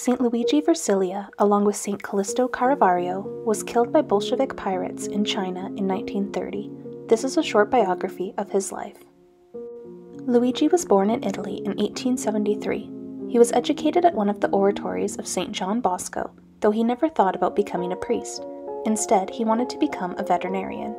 St. Luigi Versiglia, along with St. Callisto Caravario, was killed by Bolshevik pirates in China in 1930. This is a short biography of his life. Luigi was born in Italy in 1873. He was educated at one of the oratories of St. John Bosco, though he never thought about becoming a priest. Instead, he wanted to become a veterinarian.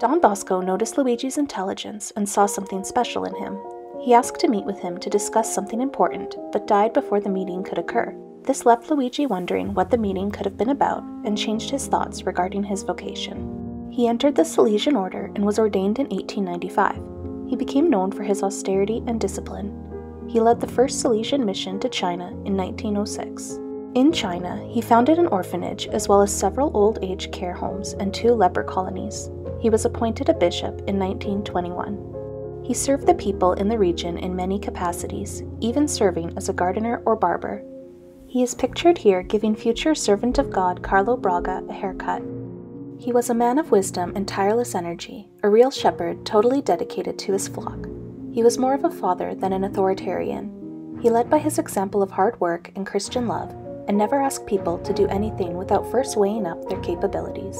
Don Bosco noticed Luigi's intelligence and saw something special in him, he asked to meet with him to discuss something important, but died before the meeting could occur. This left Luigi wondering what the meeting could have been about and changed his thoughts regarding his vocation. He entered the Salesian order and was ordained in 1895. He became known for his austerity and discipline. He led the first Salesian mission to China in 1906. In China, he founded an orphanage as well as several old age care homes and two leper colonies. He was appointed a bishop in 1921. He served the people in the region in many capacities, even serving as a gardener or barber. He is pictured here giving future servant of God Carlo Braga a haircut. He was a man of wisdom and tireless energy, a real shepherd totally dedicated to his flock. He was more of a father than an authoritarian. He led by his example of hard work and Christian love, and never asked people to do anything without first weighing up their capabilities.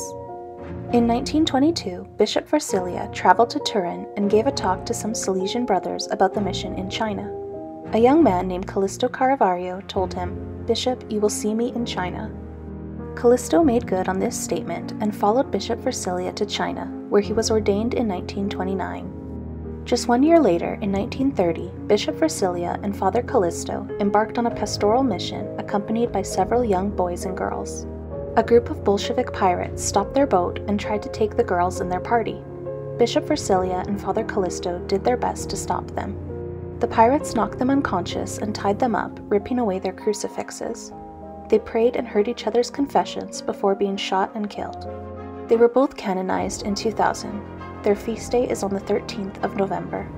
In 1922, Bishop Versiglia traveled to Turin and gave a talk to some Salesian brothers about the mission in China. A young man named Callisto Caravario told him, Bishop, you will see me in China. Callisto made good on this statement and followed Bishop Versiglia to China, where he was ordained in 1929. Just one year later, in 1930, Bishop Versiglia and Father Callisto embarked on a pastoral mission accompanied by several young boys and girls. A group of Bolshevik pirates stopped their boat and tried to take the girls and their party. Bishop Versiglia and Father Callisto did their best to stop them. The pirates knocked them unconscious and tied them up, ripping away their crucifixes. They prayed and heard each other's confessions before being shot and killed. They were both canonized in 2000. Their feast day is on the 13th of November.